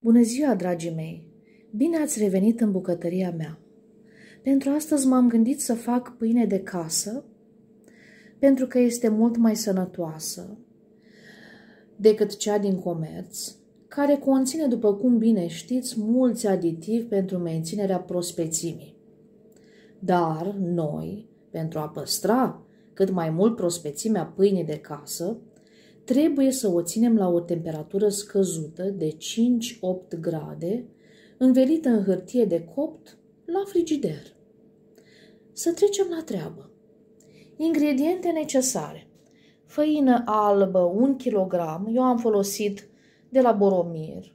Bună ziua, dragii mei! Bine ați revenit în bucătăria mea. Pentru astăzi m-am gândit să fac pâine de casă, pentru că este mult mai sănătoasă decât cea din comerț, care conține, după cum bine știți, mulți aditivi pentru menținerea prospețimii. Dar noi, pentru a păstra cât mai mult prospețimea pâinii de casă, trebuie să o ținem la o temperatură scăzută de 5-8 grade, învelită în hârtie de copt la frigider. Să trecem la treabă. Ingrediente necesare. Făină albă 1 kg, eu am folosit de la Boromir.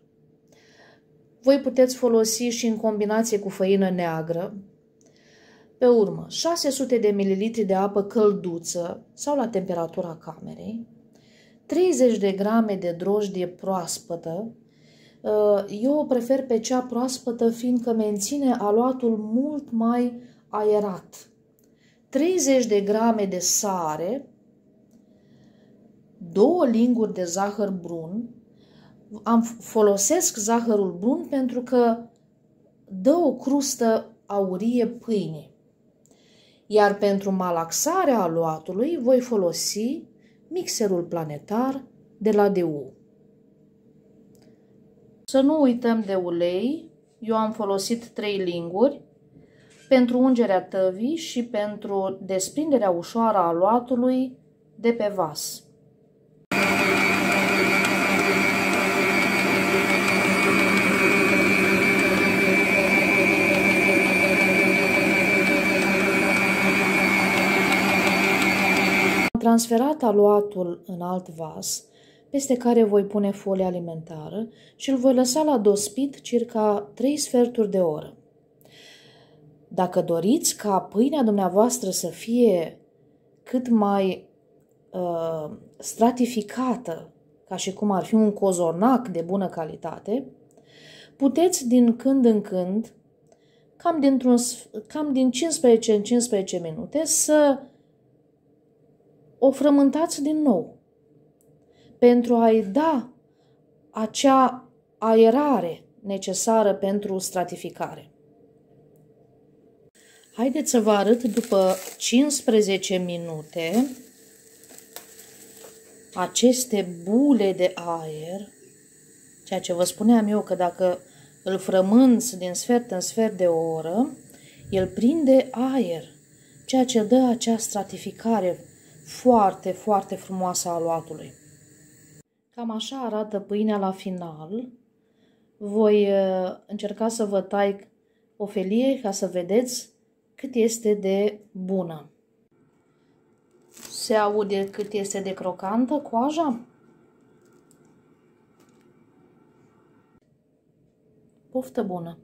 Voi puteți folosi și în combinație cu făină neagră. Pe urmă, 600 de ml de apă călduță sau la temperatura camerei, 30 de grame de drojdie proaspătă. Uh, eu o prefer pe cea proaspătă fiindcă menține aluatul mult mai aerat. 30 de grame de sare, două linguri de zahăr brun. Am folosesc zahărul brun pentru că dă o crustă aurie pâinii. Iar pentru malaxarea aluatului voi folosi mixerul planetar de la DU. Să nu uităm de ulei, eu am folosit 3 linguri pentru ungerea tăvii și pentru desprinderea ușoară a aluatului de pe vas. Transferat aluatul în alt vas, peste care voi pune folia alimentară și îl voi lăsa la dospit circa 3 sferturi de oră. Dacă doriți ca pâinea dumneavoastră să fie cât mai uh, stratificată, ca și cum ar fi un cozonac de bună calitate, puteți din când în când, cam, dintr-un, cam din 15 în 15 minute, să o frământați din nou pentru a-i da acea aerare necesară pentru stratificare. Haideți să vă arăt după 15 minute aceste bule de aer, ceea ce vă spuneam eu că dacă îl frămânți din sfert în sfert de o oră, el prinde aer, ceea ce dă acea stratificare foarte, foarte frumoasă a aluatului. Cam așa arată pâinea la final. Voi uh, încerca să vă tai o felie ca să vedeți cât este de bună. Se aude cât este de crocantă coaja? Poftă bună!